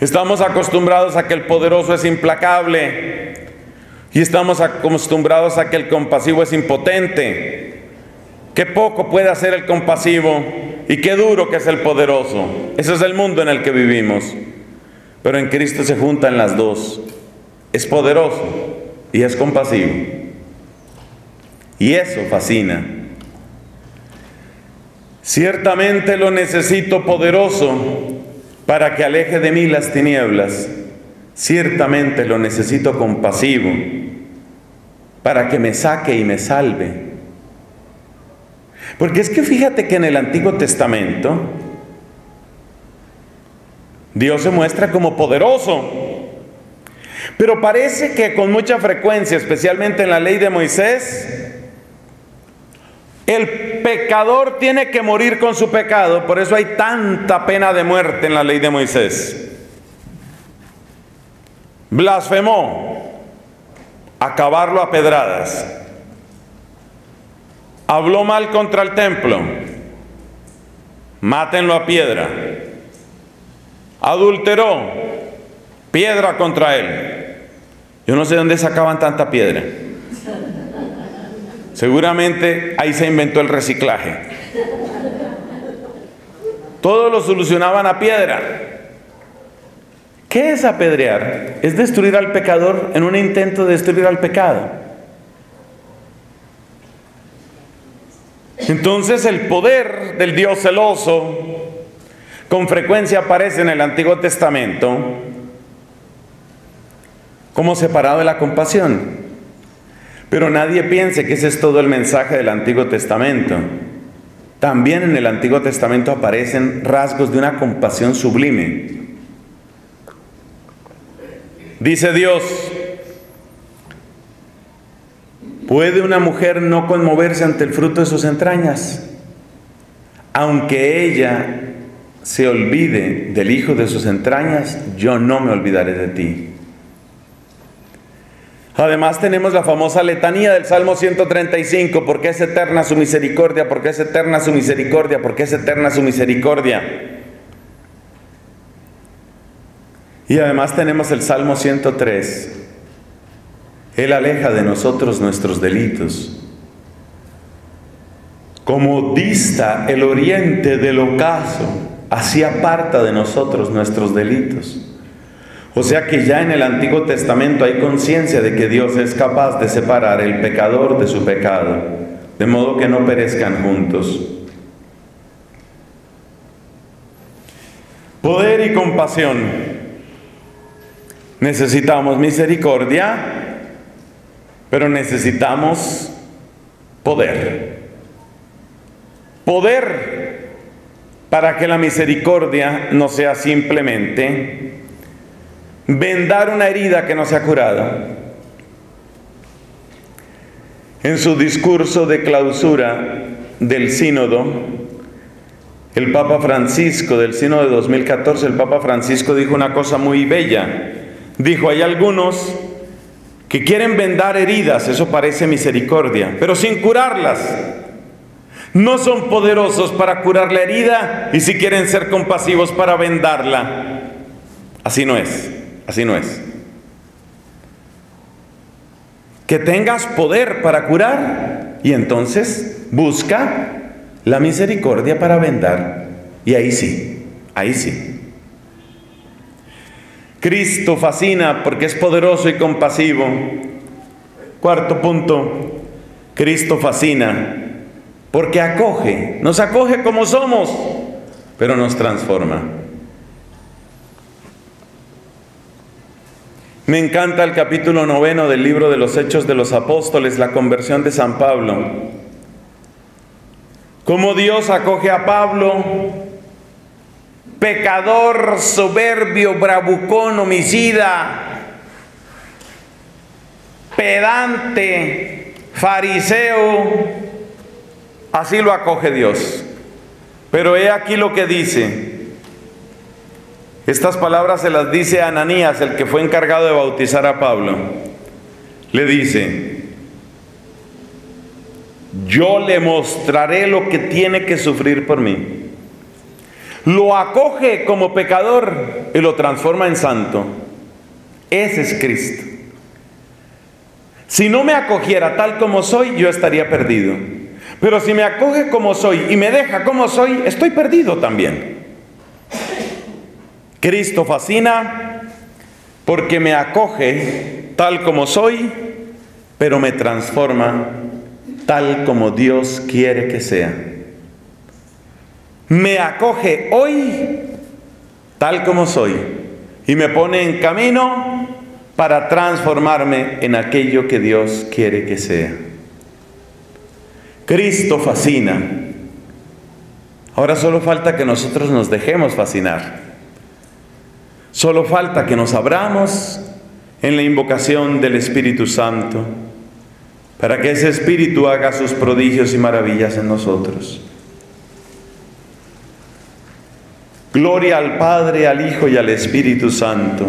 Estamos acostumbrados a que el poderoso es implacable y estamos acostumbrados a que el compasivo es impotente. Qué poco puede hacer el compasivo y qué duro que es el poderoso. Ese es el mundo en el que vivimos. Pero en Cristo se juntan las dos. Es poderoso y es compasivo. Y eso fascina. Ciertamente lo necesito poderoso para que aleje de mí las tinieblas. Ciertamente lo necesito compasivo, para que me saque y me salve. Porque es que fíjate que en el Antiguo Testamento Dios se muestra como poderoso. Pero parece que con mucha frecuencia, especialmente en la ley de Moisés, el pecador tiene que morir con su pecado, por eso hay tanta pena de muerte en la ley de Moisés. Blasfemó, acabarlo a pedradas. Habló mal contra el templo, mátenlo a piedra. Adulteró, piedra contra él. Yo no sé dónde sacaban tanta piedra. Seguramente ahí se inventó el reciclaje. Todo lo solucionaban a piedra. ¿Qué es apedrear? Es destruir al pecador en un intento de destruir al pecado. Entonces el poder del Dios celoso con frecuencia aparece en el Antiguo Testamento como separado de la compasión. Pero nadie piense que ese es todo el mensaje del Antiguo Testamento. También en el Antiguo Testamento aparecen rasgos de una compasión sublime. Dice Dios, ¿puede una mujer no conmoverse ante el fruto de sus entrañas? Aunque ella se olvide del hijo de sus entrañas, yo no me olvidaré de ti. Además tenemos la famosa letanía del Salmo 135, porque es eterna su misericordia, porque es eterna su misericordia, porque es eterna su misericordia. Y además tenemos el Salmo 103. Él aleja de nosotros nuestros delitos. Como dista el oriente del ocaso, así aparta de nosotros nuestros delitos. O sea que ya en el Antiguo Testamento hay conciencia de que Dios es capaz de separar el pecador de su pecado, de modo que no perezcan juntos. Poder y compasión. Necesitamos misericordia, pero necesitamos poder. Poder para que la misericordia no sea simplemente vendar una herida que no se ha curado. En su discurso de clausura del sínodo, el Papa Francisco del Sino de 2014, el Papa Francisco dijo una cosa muy bella. Dijo, hay algunos que quieren vendar heridas, eso parece misericordia, pero sin curarlas. No son poderosos para curar la herida y si quieren ser compasivos para vendarla. Así no es, así no es. Que tengas poder para curar y entonces busca la misericordia para vendar. Y ahí sí, ahí sí. Cristo fascina porque es poderoso y compasivo. Cuarto punto, Cristo fascina porque acoge, nos acoge como somos, pero nos transforma. Me encanta el capítulo noveno del libro de los Hechos de los Apóstoles, la conversión de San Pablo. Cómo Dios acoge a Pablo, pecador, soberbio, bravucón, homicida, pedante, fariseo, así lo acoge Dios. Pero he aquí lo que dice. Estas palabras se las dice a Ananías, el que fue encargado de bautizar a Pablo. Le dice, yo le mostraré lo que tiene que sufrir por mí. Lo acoge como pecador y lo transforma en santo. Ese es Cristo. Si no me acogiera tal como soy, yo estaría perdido. Pero si me acoge como soy y me deja como soy, estoy perdido también. Cristo fascina porque me acoge tal como soy, pero me transforma tal como Dios quiere que sea. Me acoge hoy tal como soy y me pone en camino para transformarme en aquello que Dios quiere que sea. Cristo fascina. Ahora solo falta que nosotros nos dejemos fascinar. Solo falta que nos abramos en la invocación del Espíritu Santo para que ese Espíritu haga sus prodigios y maravillas en nosotros. Gloria al Padre, al Hijo y al Espíritu Santo